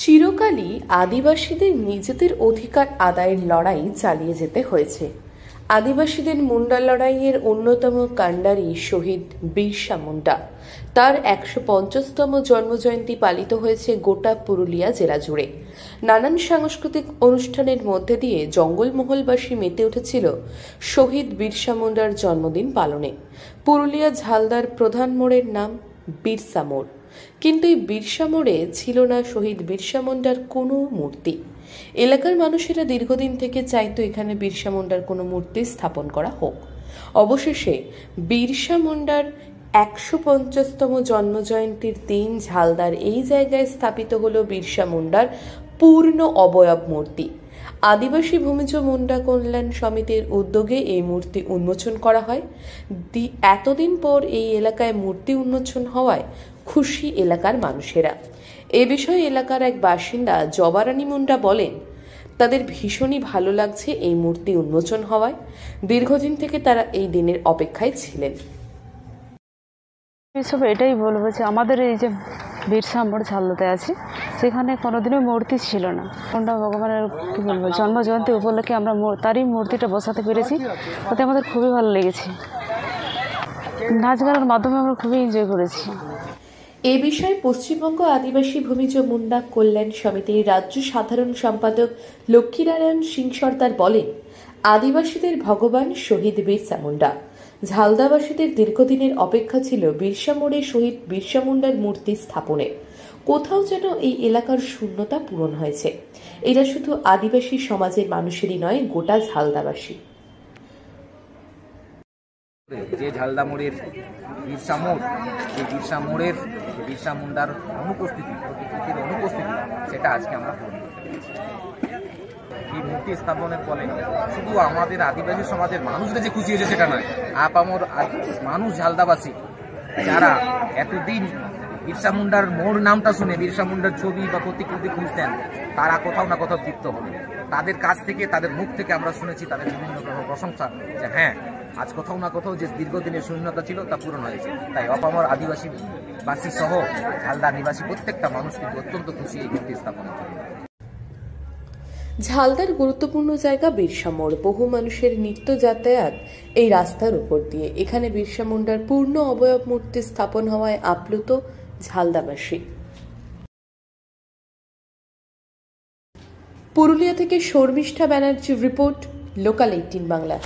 চিরকালই আদিবাসীদের নিজেদের অধিকার আদায়ের লড়াই চালিয়ে যেতে হয়েছে। আদিবাসীদের মুন্ডা লড়াইয়ের অন্যতম কাণ্ডারি শহীদ বিরসা মুন্ডা। তার একশো পঞ্চাশতম জন্মজয়ন্তী পালিত হয়েছে গোটা পুরুলিয়া জেলা জুড়ে। নানান সাংস্কৃতিক অনুষ্ঠানের মধ্যে দিয়ে জঙ্গলমহলবাসী মেতে উঠেছিল শহীদ বিরসা মুন্ডার জন্মদিন পালনে। পুরুলিয়া ঝালদার প্রধান মোড়ের নাম বিরসা মোড়। কিন্তু এই বিরসা মোড়ে ছিল না শহীদ বিরসা মুন্ডার কোনো মূর্তি। এলাকার মানুষেরা দীর্ঘদিন থেকে চাইতো এখানে বিরসা মুন্ডার কোনো মূর্তি স্থাপন করা হোক। অবশেষে বিরসা মুন্ডার একশো পঞ্চাশতম জন্মজয়ন্তীর দিন ঝালদার এই জায়গায় স্থাপিত হলো বিরসা মুন্ডার পূর্ণ অবয়ব মূর্তি। আদিবাসী ভূমিজ মুন্ডা কল্যাণ সমিতির উদ্যোগে এই মূর্তি উন্মোচন করা হয়। এতদিন পর এই এলাকায় মূর্তি উন্মোচন হওয়ায় খুশি এলাকার মানুষেরা। এ বিষয়ে এলাকার এক বাসিন্দা জবারানী মুন্ডা বলেন, তাদের ভীষণই ভালো লাগছে এই মূর্তি উন্মোচন হওয়ায়। দীর্ঘদিন থেকে তারা এই দিনের অপেক্ষায় ছিলেন। এসব এটাই বলব যে আমাদের এই যে বিরসা মোড় ঝালদাতে আছে, সেখানে কোনোদিনও মূর্তি ছিল না। কোনটা ভগবানের কী বলব, জন্মজয়ন্তী উপলক্ষে আমরা তারই মূর্তিটা বসাতে পেরেছি। তাতে আমাদের খুবই ভালো লেগেছে। নাচ গানের মাধ্যমে আমরা খুবই এনজয় করেছি। এ বিষয়ে পশ্চিমবঙ্গ আদিবাসী ভূমিজ মুন্ডা কল্যাণ সমিতির রাজ্য সাধারণ সম্পাদক লক্ষ্মীনারায়ণ সিং সর্দার বলেন, আদিবাসীদের ভগবান শহীদ বিরসা মুন্ডা ঝালদাবাসীদের দীর্ঘদিনের অপেক্ষা ছিল বিরসা মোড়ে শহীদ বিরসা মুন্ডার মূর্তি স্থাপনের কোথাও যেন এই এলাকার শূন্যতা পূরণ হয়েছে। এরা শুধু আদিবাসী সমাজের মানুষেরই নয়, গোটা ঝালদাবাসী। যে ঝালদা মোড়ের বিরসা মোড় সেই বিরসা মোড়ের বিরসা মুন্ডার অনুপস্থিতি, প্রতিকৃতির অনুপস্থিতি, সেটা আজকে আমরা এই মূর্তি স্থাপনের ফলে শুধু আমাদের আদিবাসী সমাজের মানুষরা যে খুশি হয়েছে সেটা নয়, আপামর আমার মানুষ ঝালদাবাসী, যারা এতদিন বিরসা মুন্ডার মোড় নামটা শুনে বিরসা মুন্ডার ছবি বা প্রতিকৃতি খুঁজতেন, তারা কোথাও না কোথাও তৃপ্ত হলেন তাদের কাছ থেকে, তাদের মুখ থেকে আমরা শুনেছি তাদের বিভিন্ন প্রশংসা যে হ্যাঁ আজ কোথাও না কোথাও যে দীর্ঘদিনের শূন্যতা ছিল তা পূরণ হয়েছে। তাই অপামর আদিবাসী বাসী সহ ঝালদা নিবাসী প্রত্যেকটা মানুষ কিন্তু অত্যন্ত খুশি এই মূর্তি স্থাপনের জন্য। ঝালদার গুরুত্বপূর্ণ জায়গা বিরসা মোড়। বহু মানুষের নিত্য যাতায়াত এই রাস্তার উপর দিয়ে। এখানে বিরসা মুন্ডার পূর্ণ অবয়ব মূর্তি স্থাপন হওয়ায় আপ্লুত ঝালদাবাসী। পুরুলিয়া থেকে শর্মিষ্ঠা ব্যানার্জির রিপোর্ট লোকাল এইটিন বাংলা।